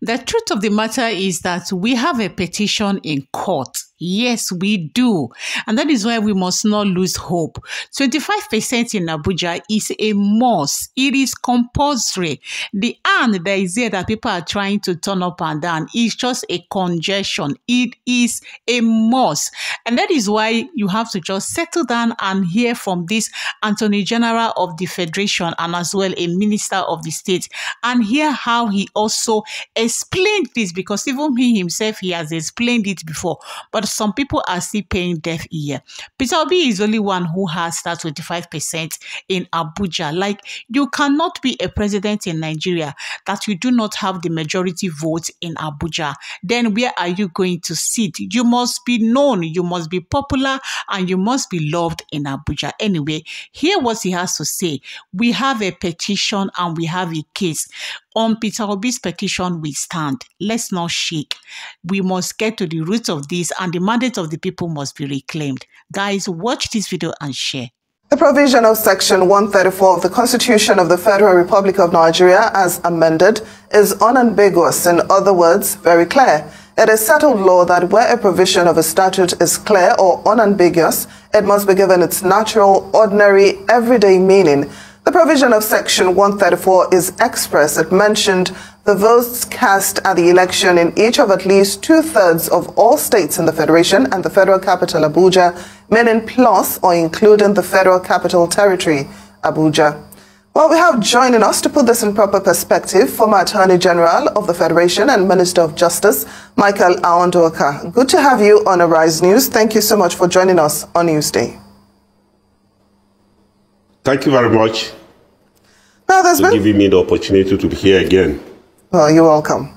The truth of the matter is that we have a petition in court. Yes, we do. And that is why we must not lose hope. 25% in Abuja is a must. It is compulsory. The and that is there that people are trying to turn up and down is just a congestion. It is a must. And that is why you have to just settle down and hear from this Attorney General of the Federation and as well a Minister of the State and hear how he also explained this because even he himself, he has explained it before. But some people are still paying deaf ear. Peter Obi is only one who has that 25% in Abuja. Like, you cannot be a president in Nigeria that you do not have the majority vote in Abuja. Then where are you going to sit? You must be known, you must be popular, and you must be loved in Abuja. Anyway, hear what he has to say. We have a petition and we have a case. On Peter Obi's petition, we stand. Let's not shake. We must get to the roots of this and the mandate of the people must be reclaimed. Guys, watch this video and share. The provision of Section 134 of the Constitution of the Federal Republic of Nigeria, as amended, is unambiguous. In other words, very clear. It is settled law that where a provision of a statute is clear or unambiguous, it must be given its natural, ordinary, everyday meaning the provision of Section 134 is express. It mentioned the votes cast at the election in each of at least two-thirds of all states in the Federation and the Federal Capital, Abuja, meaning plus or including the Federal Capital Territory, Abuja. Well, we have joining us to put this in proper perspective, former Attorney General of the Federation and Minister of Justice, Michael Aondoakaa. Good to have you on Arise News. Thank you so much for joining us on Newsday. Thank you very much now, there's for been... giving me the opportunity to be here again. Well, you're welcome.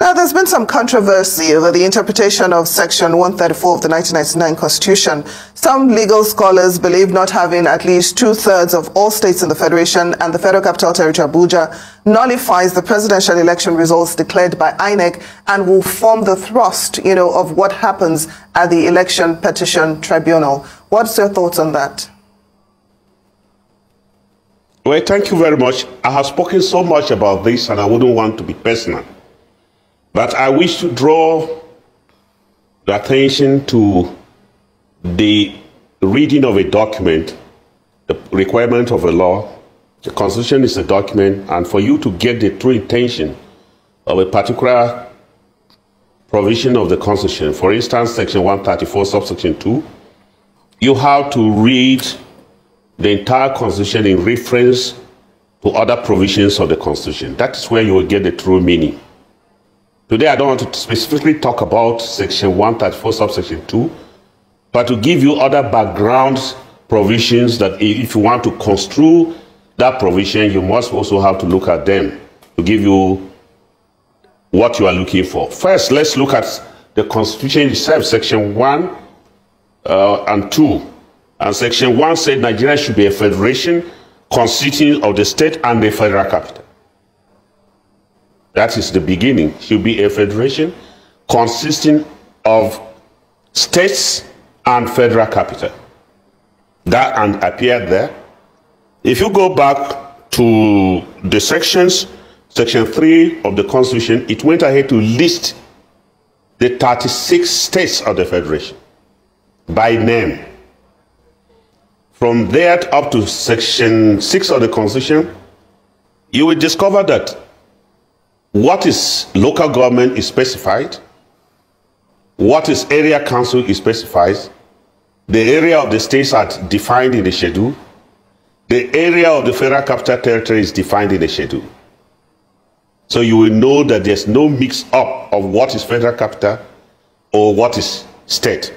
Now, there's been some controversy over the interpretation of Section 134 of the 1999 Constitution. Some legal scholars believe not having at least two-thirds of all states in the Federation and the Federal Capital Territory, Abuja, nullifies the presidential election results declared by INEC and will form the thrust, you know, of what happens at the Election Petition Tribunal. What's your thoughts on that? Well, thank you very much. I have spoken so much about this and I wouldn't want to be personal. But I wish to draw the attention to the reading of a document, the requirement of a law. The Constitution is a document, and for you to get the true intention of a particular provision of the Constitution, for instance, Section 134, subsection 2, you have to read the entire Constitution in reference to other provisions of the Constitution. That is where you will get the true meaning. Today, I don't want to specifically talk about Section 134, subsection 2, but to give you other background provisions that if you want to construe that provision, you must also have to look at them to give you what you are looking for. First, let's look at the Constitution itself, Section 1 uh, and 2. And Section 1 said Nigeria should be a federation consisting of the state and the federal capital. That is the beginning. Should be a federation consisting of states and federal capital. That and appeared there. If you go back to the sections, section 3 of the Constitution, it went ahead to list the 36 states of the federation by name. From there up to section 6 of the Constitution, you will discover that what is local government is specified, what is area council is specified, the area of the states are defined in the schedule, the area of the federal capital territory is defined in the schedule. So you will know that there's no mix up of what is federal capital or what is state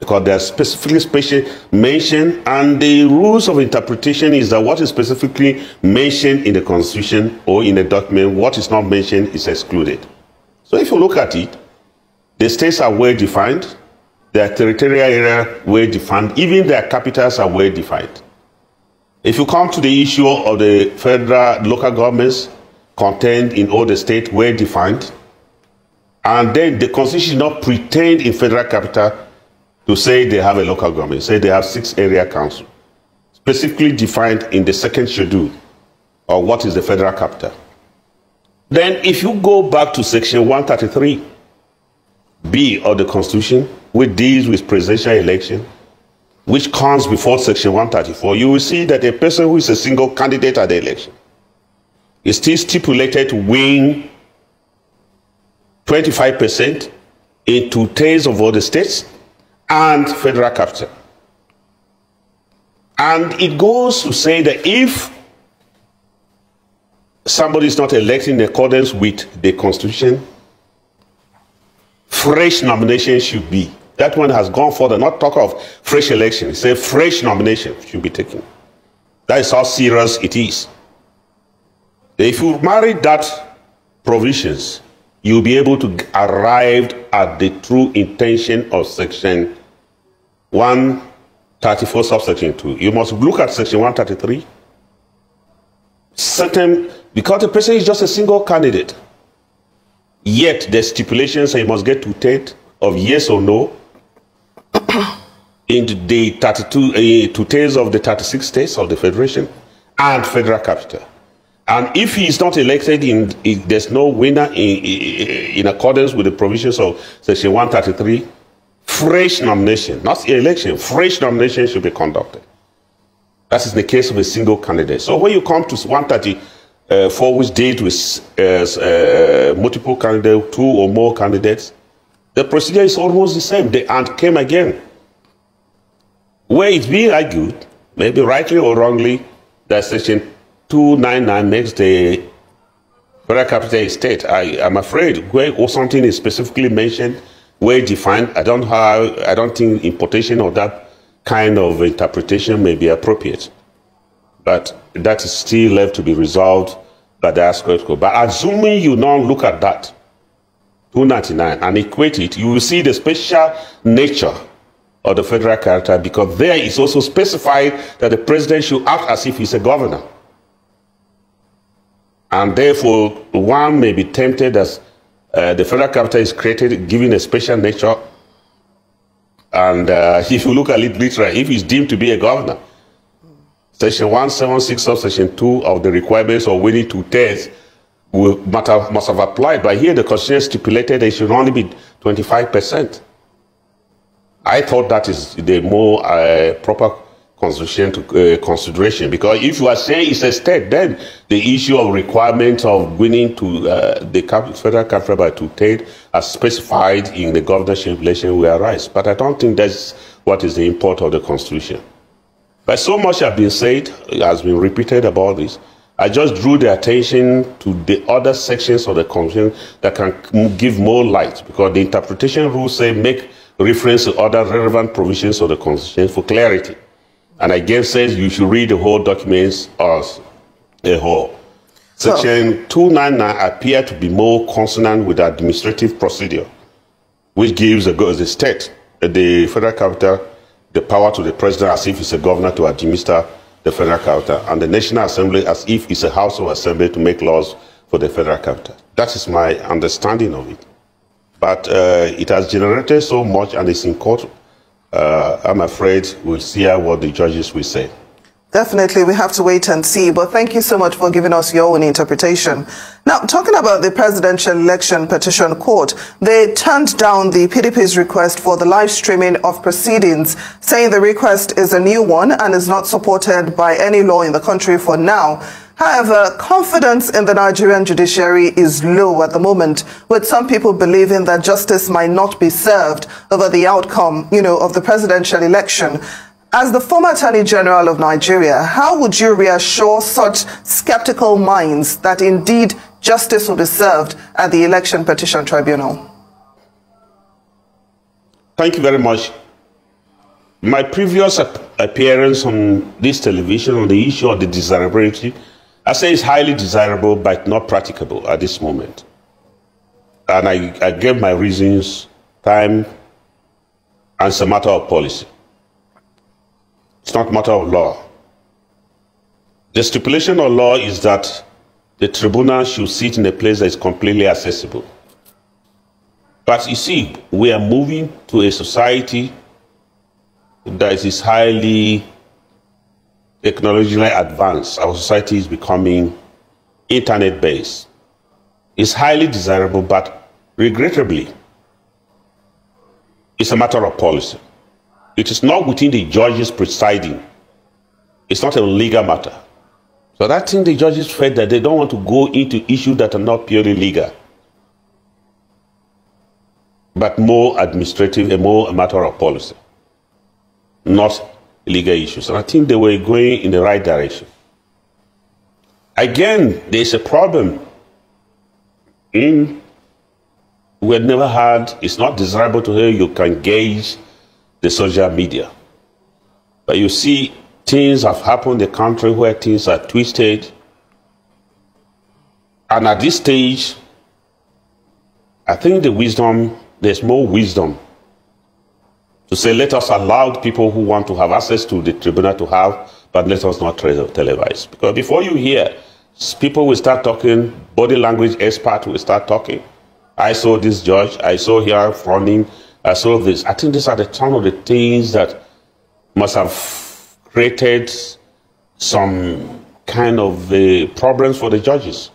because they are specifically mentioned and the rules of interpretation is that what is specifically mentioned in the constitution or in a document what is not mentioned is excluded. So if you look at it the states are well defined their territorial area well defined even their capitals are well defined. If you come to the issue of the federal local governments contained in all the states well defined and then the constitution not pretend in federal capital to say they have a local government, say they have six area council, specifically defined in the second schedule of what is the federal capital. Then, if you go back to section 133B of the Constitution, which deals with presidential election, which comes before section 134, you will see that a person who is a single candidate at the election is still stipulated to win 25% in two thirds of all the states and federal capital. And it goes to say that if somebody is not elected in accordance with the constitution, fresh nomination should be. That one has gone further, not talk of fresh election. Say fresh nomination should be taken. That is how serious it is. If you marry that provisions, you'll be able to arrive at the true intention of section 134 subsection 2. You must look at section 133. Certain because the person is just a single candidate. Yet the stipulations he must get to third of yes or no in the 32 uh, two thirds of the 36 states of the federation and federal capital. And if he is not elected, in, in there's no winner in, in, in, accordance with the provisions of Section 133, fresh nomination, not election, fresh nomination should be conducted. That is the case of a single candidate. So when you come to 130, uh, for which deals with uh, uh, multiple candidates, two or more candidates, the procedure is almost the same. The and came again. Where it's being argued, maybe rightly or wrongly, that section 299 makes the federal capital state. I am afraid where or something is specifically mentioned, where defined, I don't have, I don't think importation of that kind of interpretation may be appropriate. But that is still left to be resolved by the code. But assuming you now look at that, 299, and equate it, you will see the special nature of the federal character because there is also specified that the president should act as if he's a governor. And therefore, one may be tempted as uh, the federal capital is created, given a special nature. And uh, if you look at it literally, if he's deemed to be a governor, Section 176 of Section 2 of the requirements of winning two thirds will matter, must have applied. But here the Constitution stipulated it should only be 25%. I thought that is the more uh, proper constitution to uh, consideration because if you are saying it's a state, then the issue of requirement of winning to uh, the federal capital by two thirds as specified in the governorship election will arise. But I don't think that's what is the import of the constitution. But so much has been said, has been repeated about this. I just drew the attention to the other sections of the Constitution that can give more light because the interpretation rules say make reference to other relevant provisions of the Constitution for clarity. And again says you should read the whole documents as a whole. Section 299 appear to be more consonant with the administrative procedure, which gives the, the state, the federal capital, the power to the president as if it's a governor to administer the federal capital, and the National Assembly as if it's a House of Assembly to make laws for the federal capital. That is my understanding of it. But uh, it has generated so much and it's in court. Uh, I'm afraid we'll see what the judges will say. Definitely, we have to wait and see. But thank you so much for giving us your own interpretation. Now, talking about the presidential election petition court, they turned down the PDP's request for the live streaming of proceedings, saying the request is a new one and is not supported by any law in the country for now. However, confidence in the Nigerian judiciary is low at the moment, with some people believing that justice might not be served over the outcome, you know, of the presidential election. As the former Attorney General of Nigeria, how would you reassure such skeptical minds that indeed justice will be served at the Election Petition Tribunal? Thank you very much. My previous appearance on this television on the issue of the desirability, I say it's highly desirable but not practicable at this moment. And I, I gave my reasons, time, and it's a matter of policy. It's not a matter of law. The stipulation of law is that the tribunal should sit in a place that is completely accessible. But you see, we are moving to a society that is highly technologically advanced. Our society is becoming internet based. It's highly desirable, but regrettably, it's a matter of policy. It is not within the judges presiding. It's not a legal matter. So I think the judges felt that they don't want to go into issues that are not purely legal, but more administrative and more a matter of policy, not legal issues. And I think they were going in the right direction. Again, there's a problem in we have never had, it's not desirable to hear you can gauge the social media. But you see, things have happened in the country where things are twisted. And at this stage, I think the wisdom, there's more wisdom to say, let us allow people who want to have access to the tribunal to have, but let us not televise. Because before you hear, people will start talking, body language expert will start talking. I saw this judge, I saw here frowning, I saw this. I think these are the some of the things that must have created some kind of uh, problems for the judges.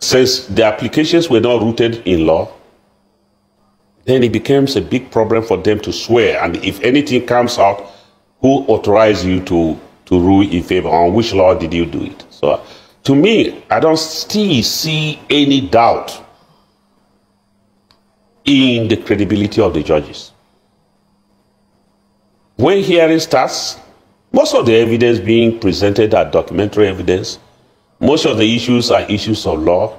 Since the applications were not rooted in law, then it becomes a big problem for them to swear. And if anything comes out, who authorized you to, to rule in favor? On which law did you do it? So to me, I don't still see any doubt in the credibility of the judges. When hearing starts, most of the evidence being presented are documentary evidence. Most of the issues are issues of law.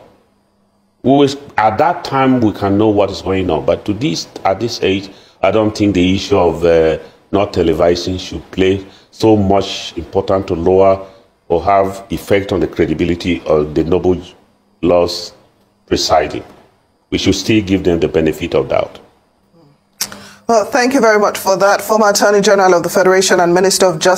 We at that time, we can know what is going on. But to this, at this age, I don't think the issue of uh, not televising should play so much important to lower or have effect on the credibility of the noble laws presiding. We should still give them the benefit of doubt. Well, thank you very much for that. Former Attorney General of the Federation and Minister of Justice.